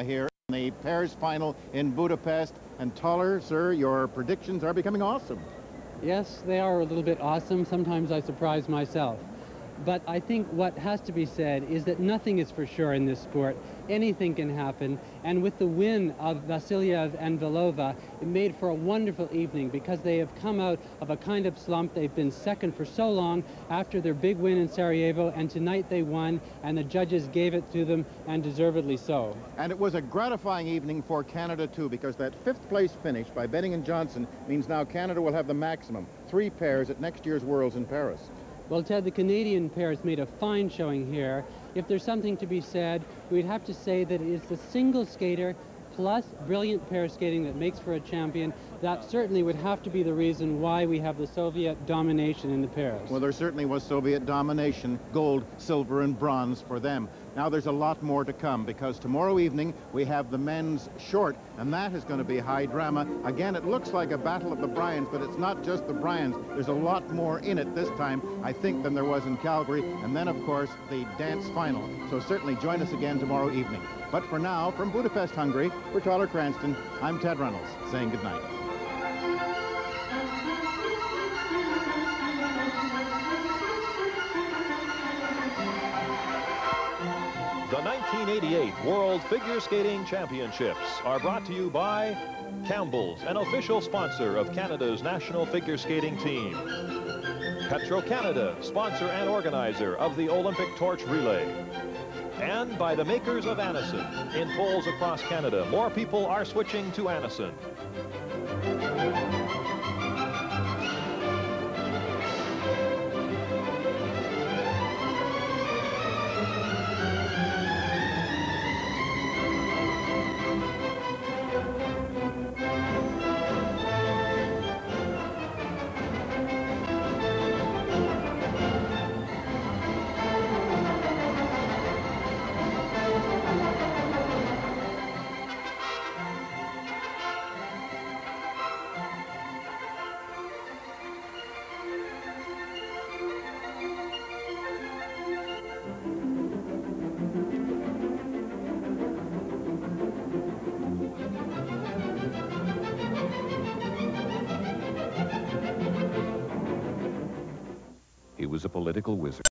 here in the pairs final in Budapest. And Toller, sir, your predictions are becoming awesome. Yes, they are a little bit awesome. Sometimes I surprise myself. But I think what has to be said is that nothing is for sure in this sport. Anything can happen. And with the win of Vasiliev and Valova, it made for a wonderful evening because they have come out of a kind of slump. They've been second for so long after their big win in Sarajevo, and tonight they won, and the judges gave it to them, and deservedly so. And it was a gratifying evening for Canada, too, because that fifth place finish by Benning and Johnson means now Canada will have the maximum, three pairs at next year's Worlds in Paris. Well, Ted, the Canadian pair has made a fine showing here. If there's something to be said, we'd have to say that it's the single skater plus brilliant pair skating that makes for a champion, that certainly would have to be the reason why we have the Soviet domination in the pairs. Well, there certainly was Soviet domination, gold, silver, and bronze for them. Now there's a lot more to come because tomorrow evening we have the men's short, and that is going to be high drama. Again, it looks like a battle of the Brians, but it's not just the Brians. There's a lot more in it this time, I think, than there was in Calgary. And then, of course, the dance final. So certainly join us again tomorrow evening. But for now, from Budapest, Hungary, for Toller Cranston, I'm Ted Reynolds, saying good The 1988 World Figure Skating Championships are brought to you by Campbell's, an official sponsor of Canada's national figure skating team. Petro-Canada, sponsor and organizer of the Olympic Torch Relay. And by the makers of Anacin. In polls across Canada, more people are switching to Anacin. He was a political wizard.